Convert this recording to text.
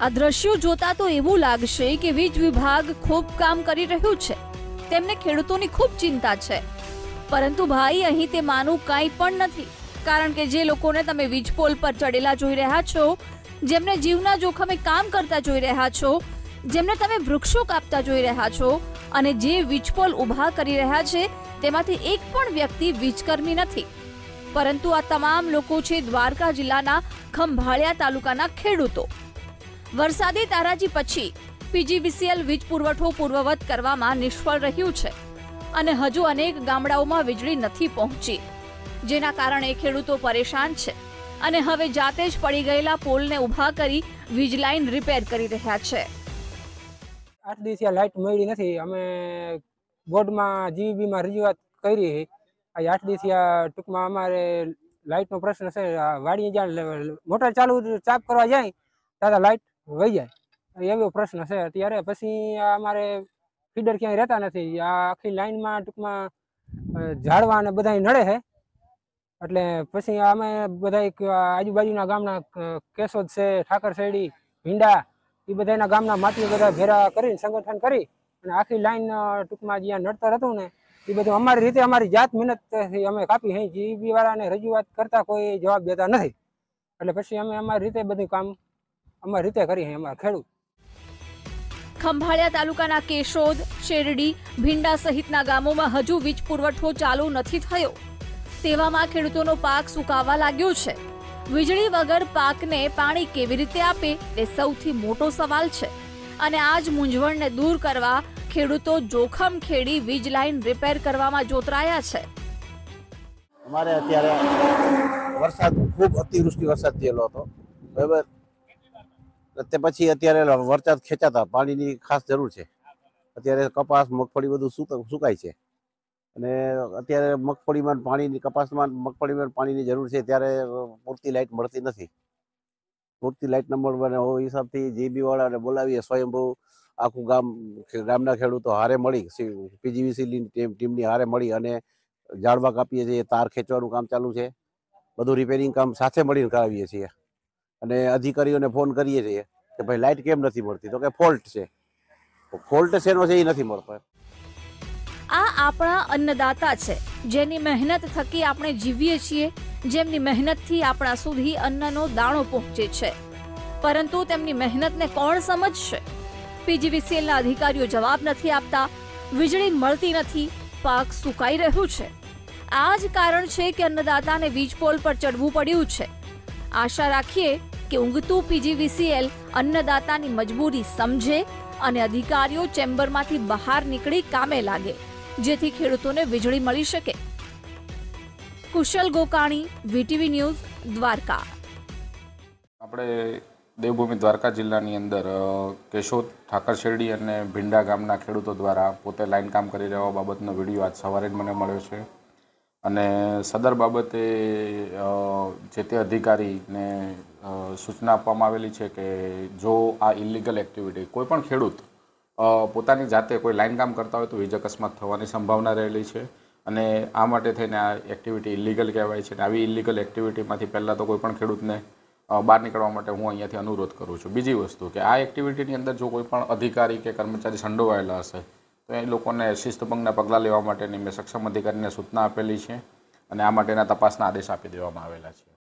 આ દ્રશ્યો જોતા તો એવું લાગશે કે વીજ વિભાગ ખૂબ કામ કરી રહ્યું છે. તેમને ખેડૂતોની ખૂબ ચિંતા છે. પરંતુ ભાઈ, અહીં તે માનું કાંઈ પણ નથી. કારણ કે જે લોકોને તમે વીજ પોલ પર ચડેલા જોઈ રહ્યા છો, જેમને જીવના જોખમે કામ કરતા જોઈ રહ્યા છો, જેમને તમે વૃક્ષો કાપતા જોઈ રહ્યા છો અને જે વીજપોલ ઊભા કરી રહ્યા છે, તેમાંથી એક પણ વ્યક્તિ વીજકર્મી નથી. પરંતુ આ તમામ લોકો છે દ્વારકા જિલ્લાના ખંભાળિયા તાલુકાના ખેડૂતો. વરસાદી તારાજી પછી પીજીવીસીએલ વીજ પુરવઠો પૂર્વવત કરવામાં નિષ્ફળ રહ્યું છે અને હજુ અનેક ગામડાઓમાં વીજળી નથી પહોંચી, જેના કારણે ખેડૂતો પરેશાન છે અને હવે જાતે જ પડી ગયેલા પોલને ઊભા કરી વીજ લાઇન રિપેર કરી રહ્યા છે. આઠ દિવસે લાઇટ મળી નથી. અમે બોર્ડમાં જીવીબીમાં રજૂઆત કરી. આઠ દિવસે ટૂંકમાં અમારે લાઇટનો પ્રશ્ન છે. વાડીએ જ્યાં મોટર ચાલુ ચાપ કરવા જાય ત્યારે લાઇટ વહી જાય. એવો પ્રશ્ન છે. ત્યારે પછી અમારે ફીડર ક્યાંય રહેતા નથી. આ આખી લાઈનમાં ટૂંકમાં ઝાડવા અને બધા નડે છે. એટલે પછી અમે બધા આજુબાજુના ગામના કેશોદ છે, ઠાકર શેરડી, ભીંડા એ બધાના ગામના માટી બધા ભેરા કરીને સંગઠન કરી અને આખી લાઈન ટૂંકમાં જ્યાં નડતર હતું ને એ બધું અમારી રીતે અમારી જાત મહેનતથી અમે કાપી હઈ જીબી વાળાને રજૂઆત કરતા કોઈ જવાબ દેતા નથી. એટલે પછી અમે અમારી રીતે બધું કામ અમારી રીતે કરી અમારા ખેડૂત. ખંભાળિયા તાલુકાના કેશોદ શેરડી ભીંડા સહિતના ગામોમાં હજુ વીજ પુરવઠો ચાલુ નથી થયો. તેવામાં ખેડૂતોનો પાક સુકાવા લાગ્યો છે. વીજળી વગર પાકને પાણી કેવી રીતે આપે તે સૌથી મોટો સવાલ છે. અને આ જ મૂંઝવણને દૂર કરવા ખેડૂતો જોખમ ખેડી વીજ લાઇન રિપેર કરવામાં જોતરાયા છે. અમારે અત્યારે વરસાદ ખૂબ અતિવૃષ્ટિ વરસાદ થયેલો હતો. બરાબર? તે પછી અત્યારે વરસાદ ખેંચાતા, પાણીની ખાસ જરૂર છે. અત્યારે કપાસ, મગફળી બધું સુક- સુકાય છે. અને અત્યારે મગફળીમાં પાણીની, કપાસમાં મગફળીમાં પાણીની જરૂર છે, ત્યારે પૂરતી લાઇટ મળતી નથી. પૂરતી લાઇટ ન મળવાને હો હિસાબથી જીબીવાળાને બોલાવીએ સ્વયંભૂ. આખું ગામ, ગામના ખેડૂતો હારે મળી પીજીવીસી ટીમ, ટીમની હારે મળી અને ઝાડવા કાપીએ છીએ, તાર ખેંચવાનું કામ ચાલુ છે. બધું રિપેરિંગ કામ સાથે મળીને કરાવીએ છીએ. અને અધિકારીઓને ફોન કરીએ છીએ કે ભાઈ લાઇટ કેમ નથી મળતી? તો કે ફોલ્ટ છે. ફોલ્ટ શેનો છે એ નથી મળતો આ આપણા અન્નદાતા છે, જેની મહેનત થકી આપણે જીવીએ છીએ, જેમની મહેનતથી આપણા સુધી અન્નનો દાણો પહોંચે છે. પરંતુ તેમની મહેનતને કોણ સમજશે? પીજીવીસીએલના અધિકારીઓ જવાબ નથી આપતા, વીજળી મળતી નથી, પાક સુકાઈ રહ્યું છે. આ જ કારણ છે કે અન્નદાતાને વીજ પોલ પર ચડવું પડ્યું છે. આશા રાખીએ કે ઊંઘતું પીજીવીસીએલ અન્નદાતાની મજબૂરી સમજે અને અધિકારીઓ ચેમ્બરમાંથી બહાર નીકળી કામે લાગે, જેથી ખેડૂતોને વીજળી મળી શકે. Kushal Gokani VTV news, Dwarka. આપણે દેવભૂમિ દ્વારકા જિલ્લાની અંદર કેશોદ ઠાકર શેરડી અને ભીંડા ગામના ખેડૂતો દ્વારા પોતે લાઈન કામ કરી રહ્યા બાબતનો વીડિયો આજ સવારે જ મને મળ્યો છે. અને સદર બાબતે જે તે અધિકારીને સૂચના આપવામાં આવેલી છે કે જો આ ઇલિગલ એક્ટિવિટી કોઈ પણ ખેડૂત પોતાની જાતે કોઈ લાઈન કામ કરતા હોય તો વીજ અકસ્માત થવાની સંભાવના રહેલી છે. અને આ માટે થઈને આ એક્ટિવિટી ઇલિગલ કહેવાય છે. અને આવી ઇલિગલ એક્ટિવિટીમાંથી પહેલાં તો કોઈ પણ ખેડૂતને બહાર નીકળવા માટે હું અહીંયાથી અનુરોધ કરું છું. બીજી વસ્તુ કે આ એક્ટિવિટીની અંદર જો કોઈ પણ અધિકારી કે કર્મચારી સંડોવાયેલા હશે તો એ લોકોને શિસ્તભંગના પગલાં લેવા માટેની મેં સક્ષમ અધિકારીને સૂચના આપેલી છે અને આ માટેના તપાસના આદેશ આપી દેવામાં આવેલા છે.